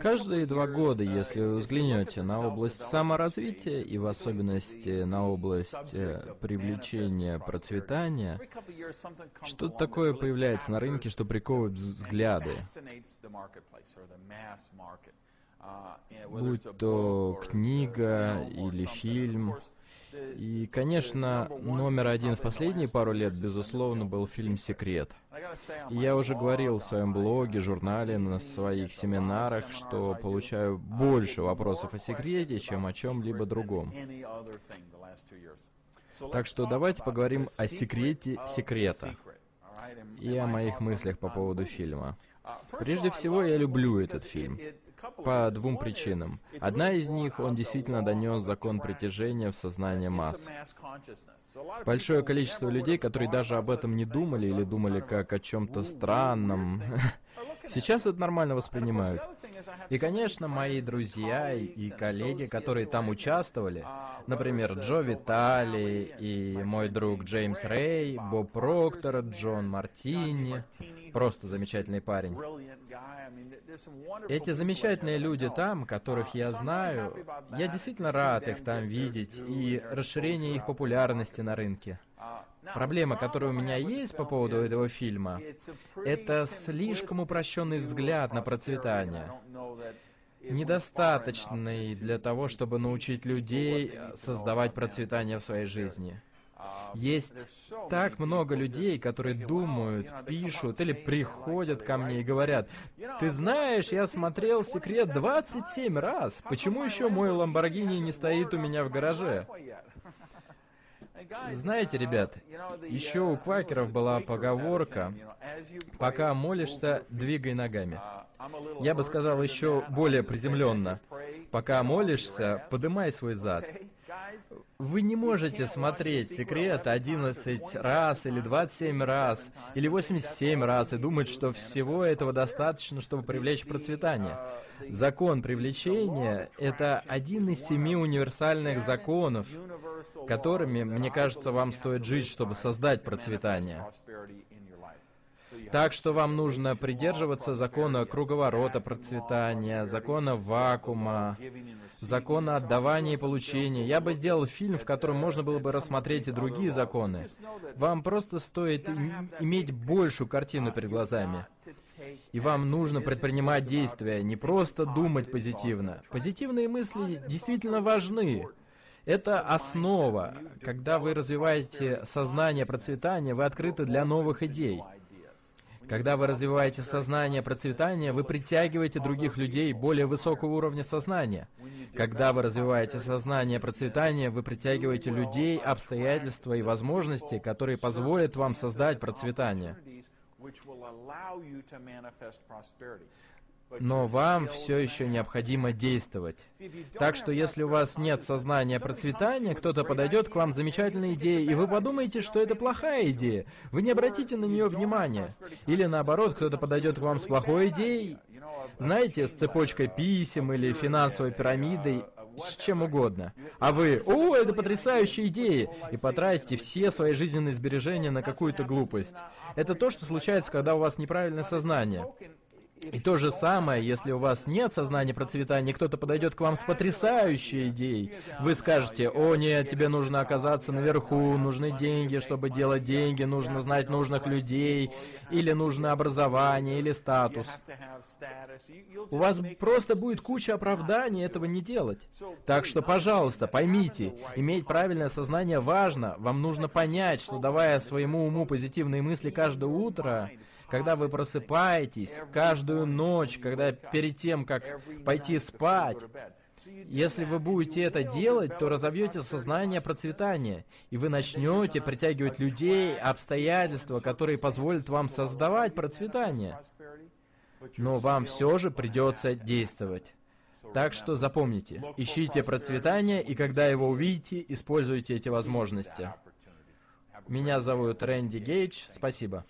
Каждые два года, если вы взглянете на область саморазвития и в особенности на область э, привлечения процветания, что-то такое появляется на рынке, что приковывает взгляды. Будь то книга или фильм, и, конечно, номер один в последние пару лет, безусловно, был фильм «Секрет». И я уже говорил в своем блоге, журнале, на своих семинарах, что получаю больше вопросов о секрете, чем о чем-либо другом. Так что давайте поговорим о секрете секрета и о моих мыслях по поводу фильма. Прежде всего, я люблю этот фильм по двум причинам. Одна из них, он действительно донес закон притяжения в сознание масс. Большое количество людей, которые даже об этом не думали или думали как о чем-то странном, сейчас это нормально воспринимают. И, конечно, мои друзья и коллеги, которые там участвовали, например, Джо Витали и мой друг Джеймс Рэй, Боб Проктор, Джон Мартини, просто замечательный парень. Эти замечательные люди там, которых я знаю, я действительно рад их там видеть и расширение их популярности на рынке. Проблема, которая у меня есть по поводу этого фильма, это слишком упрощенный взгляд на процветание недостаточный для того, чтобы научить людей создавать процветание в своей жизни. Есть так много людей, которые думают, пишут или приходят ко мне и говорят, «Ты знаешь, я смотрел «Секрет» 27 раз. Почему еще мой Ламборгини не стоит у меня в гараже?» Знаете, ребят, еще у квакеров была поговорка «Пока молишься, двигай ногами». Я бы сказал еще более приземленно «Пока молишься, подымай свой зад». Вы не можете смотреть «Секрет» 11 раз или 27 раз или 87 раз и думать, что всего этого достаточно, чтобы привлечь процветание. Закон привлечения — это один из семи универсальных законов, которыми, мне кажется, вам стоит жить, чтобы создать процветание. Так что вам нужно придерживаться закона круговорота процветания, закона вакуума, закона отдавания и получения. Я бы сделал фильм, в котором можно было бы рассмотреть и другие законы. Вам просто стоит иметь большую картину перед глазами. И вам нужно предпринимать действия, не просто думать позитивно. Позитивные мысли действительно важны. Это основа. Когда вы развиваете сознание процветания, вы открыты для новых идей. Когда вы развиваете сознание процветания, вы притягиваете других людей более высокого уровня сознания. Когда вы развиваете сознание процветания, вы притягиваете людей, обстоятельства и возможности, которые позволят вам создать процветание. Но вам все еще необходимо действовать. Так что если у вас нет сознания процветания, кто-то подойдет к вам замечательной идеей, и вы подумаете, что это плохая идея. Вы не обратите на нее внимания. Или наоборот, кто-то подойдет к вам с плохой идеей, знаете, с цепочкой писем или финансовой пирамидой, с чем угодно. А вы, о, это потрясающая идея, и потратите все свои жизненные сбережения на какую-то глупость. Это то, что случается, когда у вас неправильное сознание. И то же самое, если у вас нет сознания процветания, кто-то подойдет к вам с потрясающей идеей. Вы скажете, о нет, тебе нужно оказаться наверху, нужны деньги, чтобы делать деньги, нужно знать нужных людей, или нужно образование, или статус. У вас просто будет куча оправданий этого не делать. Так что, пожалуйста, поймите, иметь правильное сознание важно. Вам нужно понять, что давая своему уму позитивные мысли каждое утро, когда вы просыпаетесь, каждую ночь, когда перед тем, как пойти спать, если вы будете это делать, то разовьете сознание процветания, и вы начнете притягивать людей, обстоятельства, которые позволят вам создавать процветание. Но вам все же придется действовать. Так что запомните, ищите процветание, и когда его увидите, используйте эти возможности. Меня зовут Рэнди Гейдж. Спасибо.